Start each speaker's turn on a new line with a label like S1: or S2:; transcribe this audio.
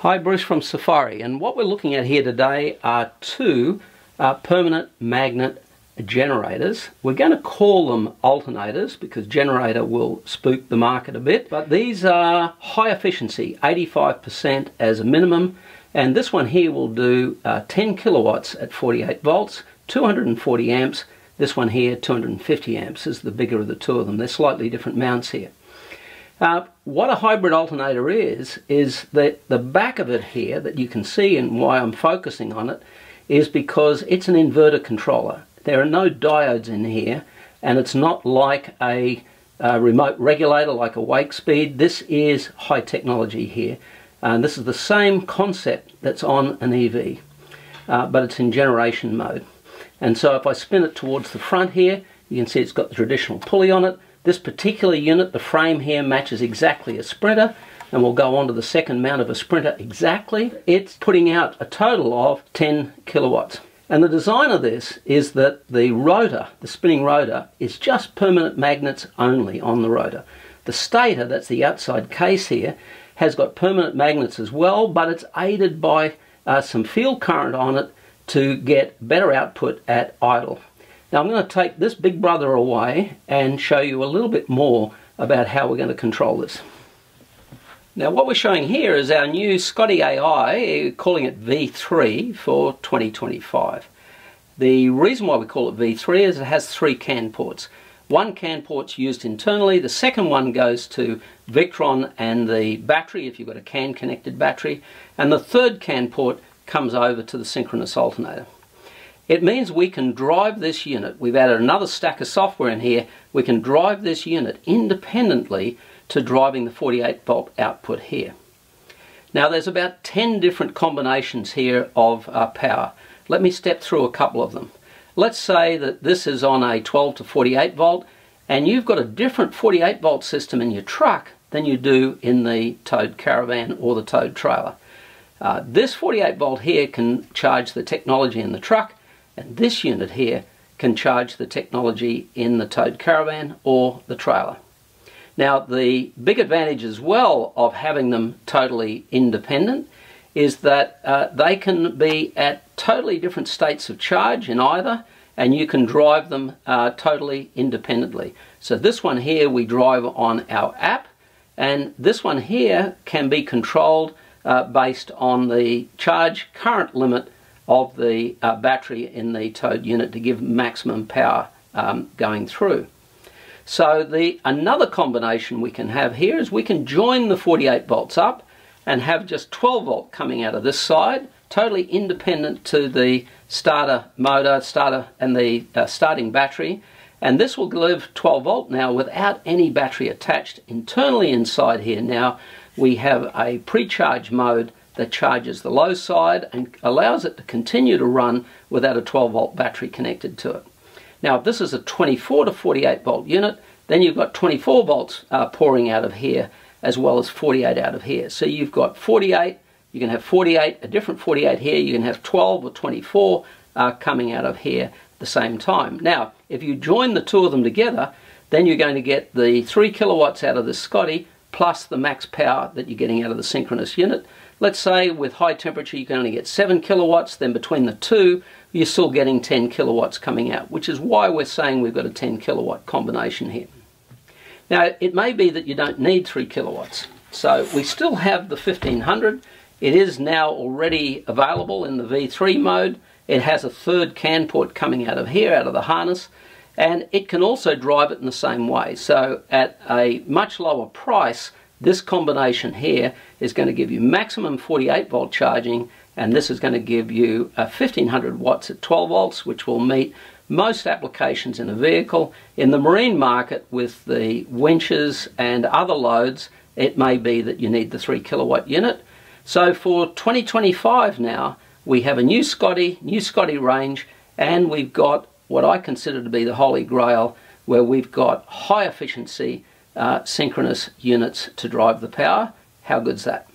S1: Hi, Bruce from Safiery, and what we're looking at here today are two uh, permanent magnet generators. We're going to call them alternators because generator will spook the market a bit, but these are high efficiency, 85% as a minimum, and this one here will do uh, 10 kilowatts at 48 volts, 240 amps. This one here, 250 amps, is the bigger of the two of them. They're slightly different mounts here. Uh, what a hybrid alternator is, is that the back of it here that you can see and why I'm focusing on it is because it's an inverter controller. There are no diodes in here and it's not like a, a remote regulator like a Wakespeed. This is high technology here and this is the same concept that's on an EV uh, but it's in generation mode. And so if I spin it towards the front here you can see it's got the traditional pulley on it this particular unit, the frame here matches exactly a Sprinter, and we'll go on to the second mount of a Sprinter exactly. It's putting out a total of 10 kilowatts. And the design of this is that the rotor, the spinning rotor, is just permanent magnets only on the rotor. The stator, that's the outside case here, has got permanent magnets as well, but it's aided by uh, some field current on it to get better output at idle. Now I'm going to take this big brother away and show you a little bit more about how we're going to control this. Now what we're showing here is our new Scotty AI, calling it V3 for 2025. The reason why we call it V3 is it has three CAN ports. One CAN port's used internally, the second one goes to Victron and the battery if you've got a CAN connected battery, and the third CAN port comes over to the synchronous alternator. It means we can drive this unit, we've added another stack of software in here, we can drive this unit independently to driving the 48 volt output here. Now there's about 10 different combinations here of uh, power. Let me step through a couple of them. Let's say that this is on a 12 to 48 volt and you've got a different 48 volt system in your truck than you do in the towed caravan or the towed trailer. Uh, this 48 volt here can charge the technology in the truck and this unit here can charge the technology in the towed caravan or the trailer. Now the big advantage as well of having them totally independent is that uh, they can be at totally different states of charge in either and you can drive them uh, totally independently. So this one here we drive on our app and this one here can be controlled uh, based on the charge current limit of the uh, battery in the towed unit to give maximum power um, going through. So the another combination we can have here is we can join the 48 volts up and have just 12 volt coming out of this side, totally independent to the starter motor, starter and the uh, starting battery. And this will give 12 volt now without any battery attached internally inside here. Now we have a pre-charge mode that charges the low side and allows it to continue to run without a 12 volt battery connected to it. Now if this is a 24 to 48 volt unit then you've got 24 volts uh, pouring out of here as well as 48 out of here. So you've got 48, you can have 48, a different 48 here, you can have 12 or 24 uh, coming out of here at the same time. Now if you join the two of them together then you're going to get the 3 kilowatts out of the Scotty plus the max power that you're getting out of the synchronous unit. Let's say with high temperature you can only get 7 kilowatts, then between the two you're still getting 10 kilowatts coming out, which is why we're saying we've got a 10 kilowatt combination here. Now it may be that you don't need 3 kilowatts, so we still have the 1500. It is now already available in the V3 mode. It has a third CAN port coming out of here, out of the harness, and it can also drive it in the same way. So at a much lower price, this combination here is going to give you maximum 48 volt charging and this is going to give you uh, a 1500 watts at 12 volts which will meet most applications in a vehicle. In the marine market with the winches and other loads it may be that you need the 3 kilowatt unit. So for 2025 now we have a new Scotty, new Scotty range and we've got what I consider to be the holy grail where we've got high efficiency uh, synchronous units to drive the power. How good's that?